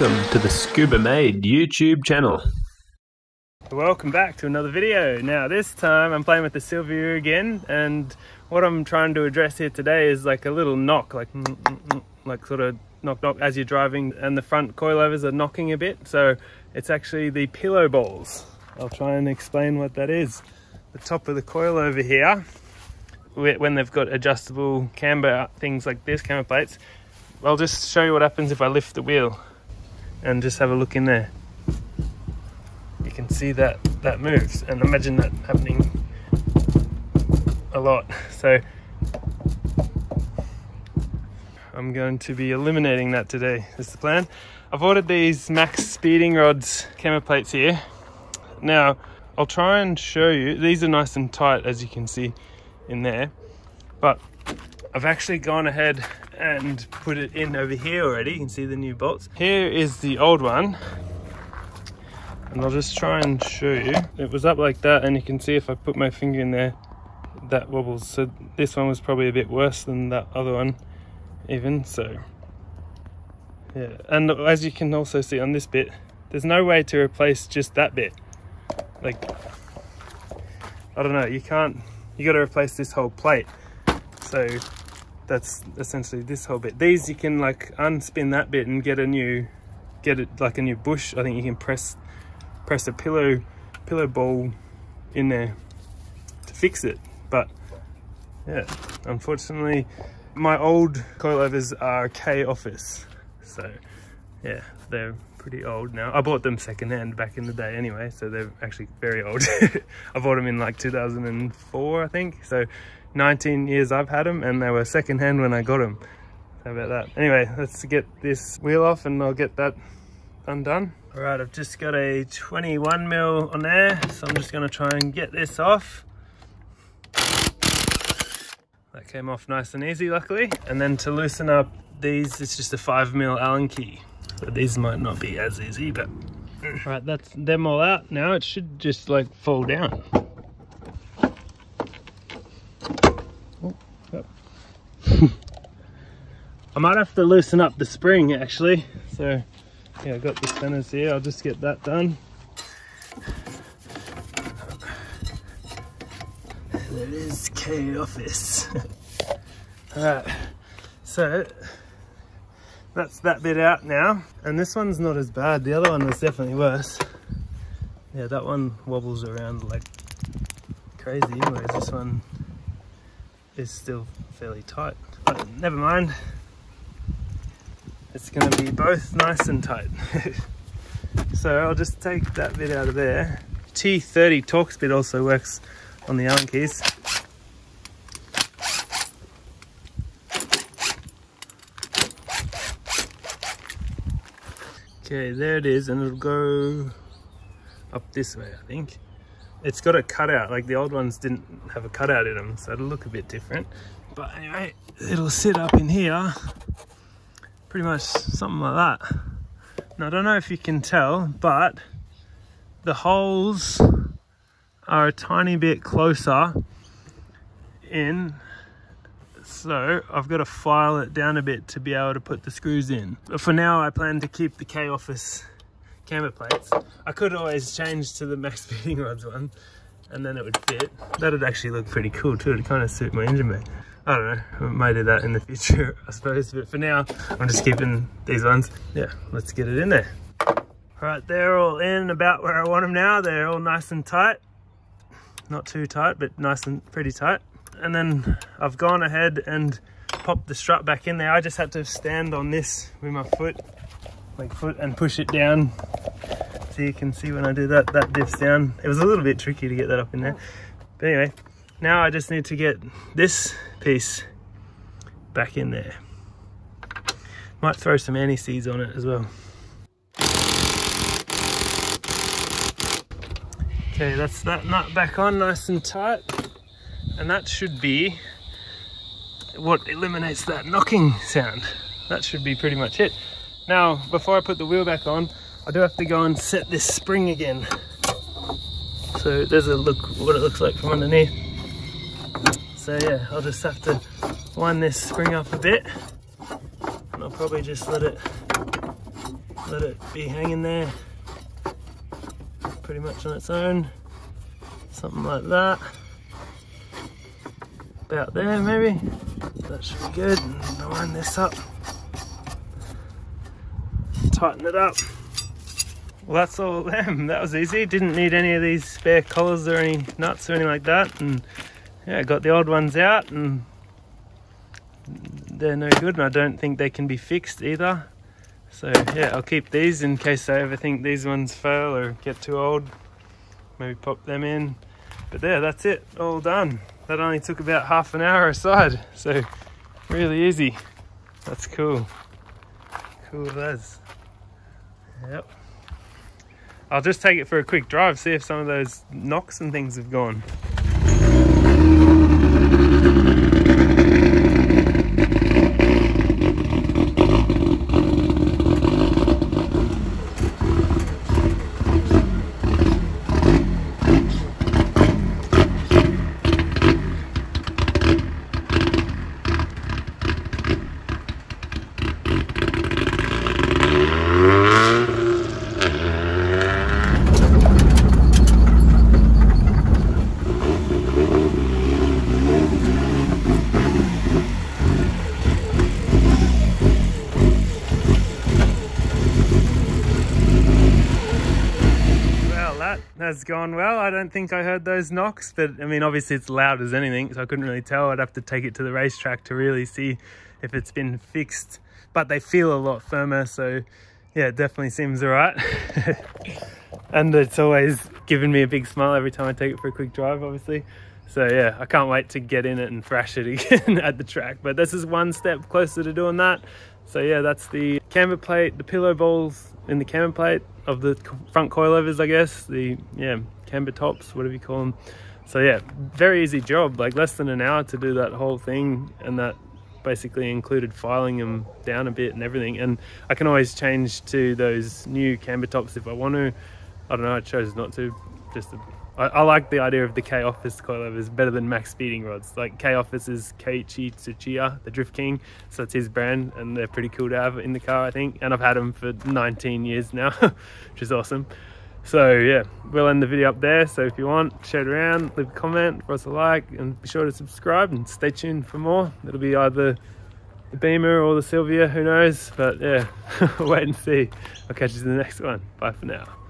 Welcome to the Scuba Made YouTube channel. Welcome back to another video. Now this time I'm playing with the Silvia again and what I'm trying to address here today is like a little knock, like mm, mm, mm, like sort of knock knock as you're driving and the front coilovers are knocking a bit. So it's actually the pillow balls. I'll try and explain what that is. The top of the coilover here, when they've got adjustable camber things like this, camber plates, I'll just show you what happens if I lift the wheel and just have a look in there. You can see that that moves and imagine that happening a lot. So I'm going to be eliminating that today is the plan. I've ordered these max speeding rods camber plates here. Now I'll try and show you, these are nice and tight as you can see in there, but I've actually gone ahead and put it in over here already. You can see the new bolts. Here is the old one. And I'll just try and show you. It was up like that and you can see if I put my finger in there, that wobbles. So this one was probably a bit worse than that other one even, so. Yeah, and as you can also see on this bit, there's no way to replace just that bit. Like, I don't know, you can't, you gotta replace this whole plate. So that's essentially this whole bit. These you can like unspin that bit and get a new, get it like a new bush. I think you can press, press a pillow, pillow ball in there to fix it. But yeah, unfortunately, my old coilovers are K Office. So yeah, they're pretty old now. I bought them secondhand back in the day anyway, so they're actually very old. I bought them in like 2004, I think. So 19 years I've had them and they were secondhand when I got them. How about that? Anyway, let's get this wheel off and I'll get that undone. All right, I've just got a 21 mil on there, so I'm just gonna try and get this off. That came off nice and easy, luckily. And then to loosen up these, it's just a five mil Allen key. So these might not be as easy, but. Mm. All right, that's them all out now. It should just like fall down. I might have to loosen up the spring actually. So yeah, I've got the spinners here. I'll just get that done. There is K office. Alright, so that's that bit out now. And this one's not as bad. The other one was definitely worse. Yeah, that one wobbles around like crazy, whereas this one is still fairly tight. But never mind. It's going to be both nice and tight. so I'll just take that bit out of there. T30 Torx bit also works on the Allen keys. Okay, there it is, and it'll go up this way, I think it's got a cutout like the old ones didn't have a cutout in them so it'll look a bit different but anyway it'll sit up in here pretty much something like that now I don't know if you can tell but the holes are a tiny bit closer in so I've got to file it down a bit to be able to put the screws in but for now I plan to keep the K-Office camber plates. I could always change to the max speeding rods one and then it would fit. That'd actually look pretty cool too. It'd kind of suit my engine bay. I don't know, I might do that in the future, I suppose. But for now, I'm just keeping these ones. Yeah, let's get it in there. All right, they're all in about where I want them now. They're all nice and tight. Not too tight, but nice and pretty tight. And then I've gone ahead and popped the strut back in there. I just had to stand on this with my foot like foot and push it down so you can see when I do that that dips down it was a little bit tricky to get that up in there but anyway now I just need to get this piece back in there. Might throw some anti-seize on it as well. Okay that's that nut back on nice and tight. And that should be what eliminates that knocking sound. That should be pretty much it. Now, before I put the wheel back on, I do have to go and set this spring again. So there's a look what it looks like from underneath. So yeah, I'll just have to wind this spring up a bit. And I'll probably just let it let it be hanging there pretty much on its own. Something like that. About there maybe. That should be good. And wind this up. Tighten it up. Well, that's all them. That was easy. Didn't need any of these spare collars or any nuts or anything like that. And yeah, got the old ones out and they're no good and I don't think they can be fixed either. So yeah, I'll keep these in case I ever think these ones fail or get too old. Maybe pop them in. But there, that's it, all done. That only took about half an hour aside, so really easy. That's cool. Cool as. Yep. I'll just take it for a quick drive, see if some of those knocks and things have gone. Has gone well. I don't think I heard those knocks, but I mean, obviously it's loud as anything, so I couldn't really tell. I'd have to take it to the racetrack to really see if it's been fixed, but they feel a lot firmer. So yeah, it definitely seems all right. and it's always given me a big smile every time I take it for a quick drive, obviously. So yeah, I can't wait to get in it and thrash it again at the track. But this is one step closer to doing that. So yeah, that's the camber plate, the pillow balls in the camber plate of the front coilovers, I guess. The yeah camber tops, whatever you call them. So yeah, very easy job. Like less than an hour to do that whole thing, and that basically included filing them down a bit and everything. And I can always change to those new camber tops if I want to. I don't know. I chose not to, just to I, I, like the idea of the K Office coilovers better than Max speeding rods. Like K Office is Keiichi Tsuchiya, the Drift King, so it's his brand, and they're pretty cool to have in the car, I think. And I've had them for 19 years now, which is awesome. So yeah, we'll end the video up there. So if you want, share it around, leave a comment, for us a like, and be sure to subscribe and stay tuned for more. It'll be either the Beamer or the Silvia, who knows? But yeah, wait and see. I'll catch you in the next one. Bye for now.